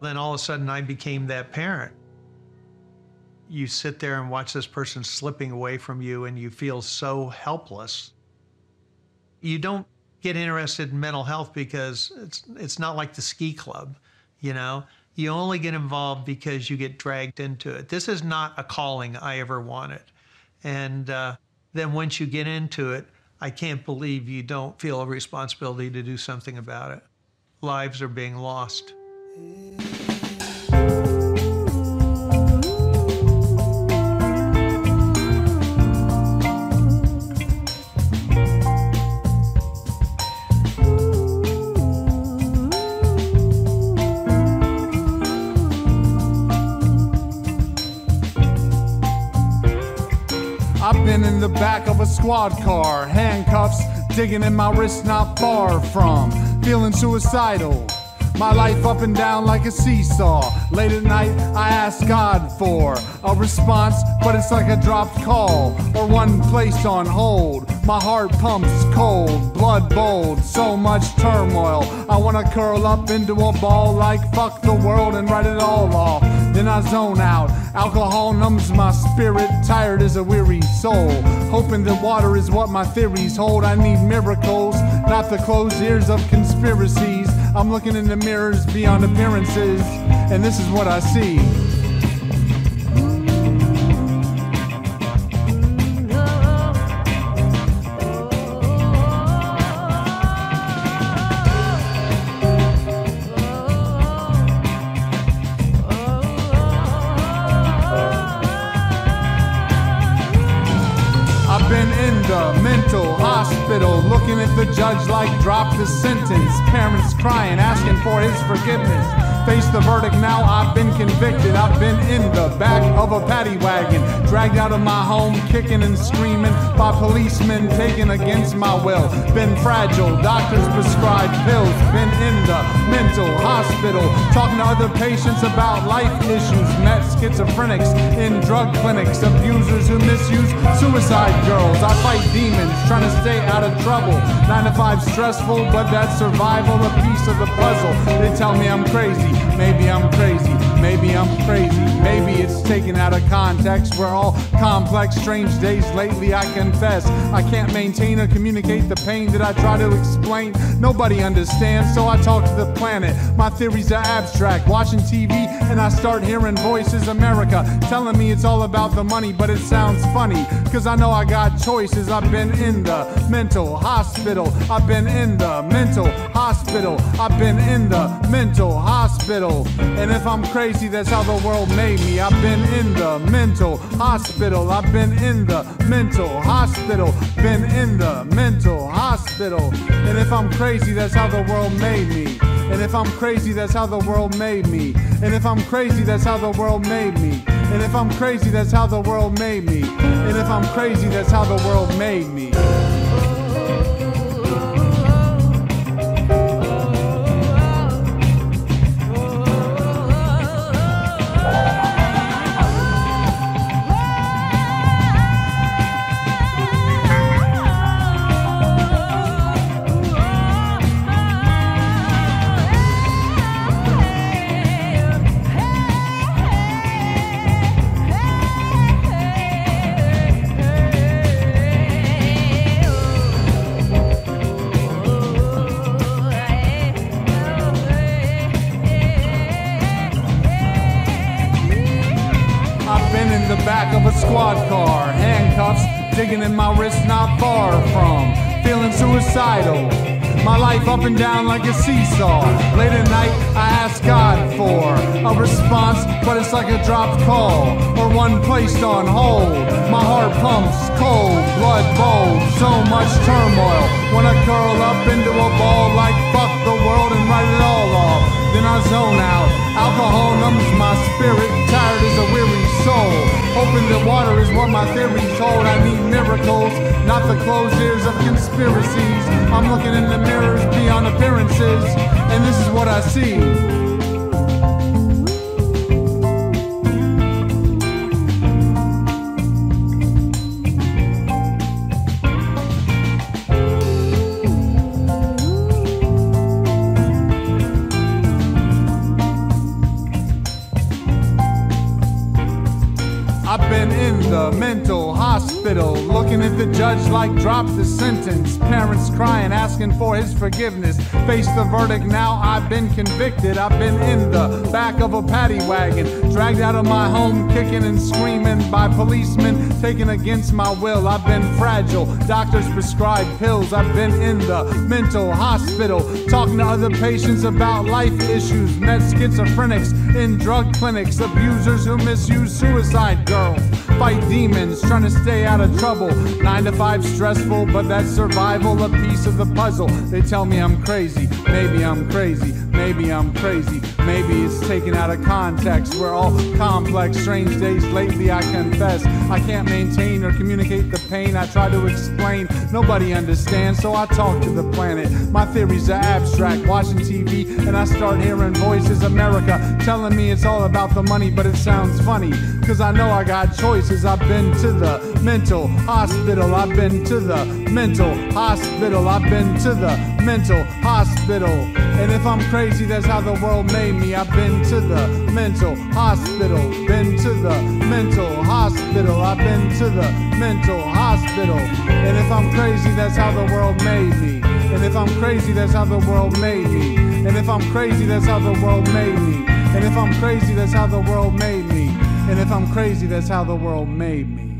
Then all of a sudden, I became that parent. You sit there and watch this person slipping away from you, and you feel so helpless. You don't get interested in mental health because it's it's not like the ski club, you know. You only get involved because you get dragged into it. This is not a calling I ever wanted, and uh, then once you get into it, I can't believe you don't feel a responsibility to do something about it. Lives are being lost. I've been in the back of a squad car, handcuffs digging in my wrist not far from feeling suicidal. My life up and down like a seesaw. Late at night, I ask God for a response, but it's like a dropped call or one placed on hold. My heart pumps cold, blood bold, so much turmoil. I wanna curl up into a ball like fuck the world and write it all off. Then I zone out. Alcohol numbs my spirit, tired as a weary soul. Hoping that water is what my theories hold. I need miracles, not the closed ears of conspiracies. I'm looking in the mirrors beyond appearances, and this is what I see. Hospital, looking at the judge like drop the sentence. Parents crying, asking for his forgiveness. Face the verdict now, I've been convicted. I've been in the back of a paddy wagon, dragged out of my home, kicking and screaming by policemen taken against my will. Been fragile, doctors prescribed pills. Been in the mental hospital, talking to other patients about life issues. Met schizophrenics in drug clinics, abusers who misuse suicide girls. I fight demons, trying to stay out of trouble. Nine to five stressful, but that's survival, a piece of the puzzle. They tell me I'm crazy, maybe I'm crazy, maybe I'm crazy, maybe it's taken out of context. We're all complex, strange days lately, I confess. I can't maintain or communicate the pain that I try to explain. Nobody understands, so I talk to the planet. My theories are abstract. Watching TV, and I start hearing voices, America, telling me it's all about the money, but it sounds funny. Cause I know I got choices. I've been in the mental hospital. I've been in the mental hospital. I've been in the mental hospital. And if I'm crazy, that's how the world made me. I've been in the mental hospital. I've been in the mental hospital. Been in the mental hospital. And if I'm crazy, that's how the world made me. And if I'm crazy, that's how the world made me. And if I'm crazy, that's how the world made me. And if I'm crazy, that's how the world made me. And if I'm crazy, that's how the world made me. Squad car, handcuffs digging in my wrist not far from feeling suicidal. My life up and down like a seesaw. Late at night, I ask God for a response, but it's like a dropped call or one placed on hold. My heart pumps cold, blood bold, so much turmoil. When I curl up into a ball like fuck the world and write it all off. Then I zone out. Alcohol numbs my spirit, Hoping that water is what my theories hold. I need miracles, not the closed ears of conspiracies. I'm looking in the mirrors beyond appearances, and this is what I see. The mental hospital. Looking at the judge like drop the sentence. Parents crying, asking for his forgiveness. Face the verdict now, I've been convicted. I've been in the back of a paddy wagon. Dragged out of my home, kicking and screaming by policemen, taken against my will. I've been fragile. Doctors prescribe pills. I've been in the mental hospital. Talking to other patients about life issues. Met schizophrenics in drug clinics. Abusers who misuse suicide girls. Fight demons, trying to stay out of trouble. Nine to five stressful, but that's survival, a piece of the puzzle. They tell me I'm crazy. Maybe I'm crazy. Maybe I'm crazy. Maybe it's taken out of context. We're all complex, strange days lately, I confess. I can't maintain or communicate pain I try to explain. Nobody understands, so I talk to the planet. My theories are abstract, watching TV, and I start hearing voices. America telling me it's all about the money, but it sounds funny. Cause I know I got choices. I've been to the mental hospital. I've been to the mental hospital. I've been to the mental hospital. And if I'm crazy, that's how the world made me. I've been to the mental hospital. Been to the mental hospital. I've been to the mental hospital. And if I'm crazy, that's how the world made me. And if I'm crazy, that's how the world made me. And if I'm crazy, that's how the world made me. And if I'm crazy, that's how the world made me. And if I'm crazy, that's how the world made me.